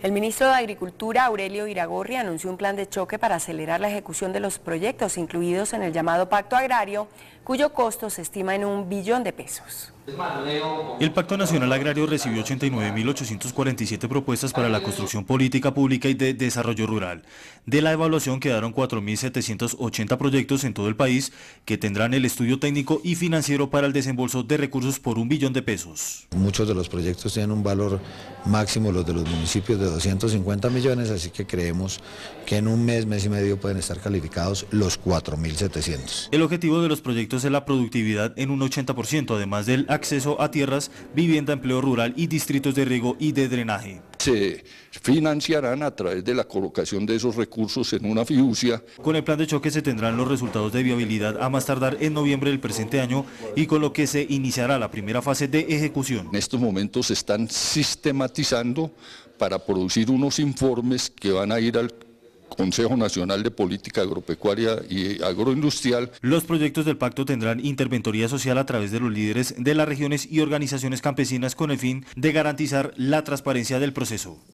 El ministro de Agricultura, Aurelio Iragorri, anunció un plan de choque para acelerar la ejecución de los proyectos incluidos en el llamado Pacto Agrario, cuyo costo se estima en un billón de pesos. El Pacto Nacional Agrario recibió 89.847 propuestas para la construcción política pública y de desarrollo rural. De la evaluación quedaron 4.780 proyectos en todo el país que tendrán el estudio técnico y financiero para el desembolso de recursos por un billón de pesos. Muchos de los proyectos tienen un valor máximo, los de los municipios, de 250 millones, así que creemos que en un mes, mes y medio pueden estar calificados los 4.700. El objetivo de los proyectos es la productividad en un 80%, además del acceso a tierras, vivienda, empleo rural y distritos de riego y de drenaje. Se financiarán a través de la colocación de esos recursos en una fiducia. Con el plan de choque se tendrán los resultados de viabilidad a más tardar en noviembre del presente año y con lo que se iniciará la primera fase de ejecución. En estos momentos se están sistematizando para producir unos informes que van a ir al Consejo Nacional de Política Agropecuaria y Agroindustrial. Los proyectos del pacto tendrán interventoría social a través de los líderes de las regiones y organizaciones campesinas con el fin de garantizar la transparencia del proceso.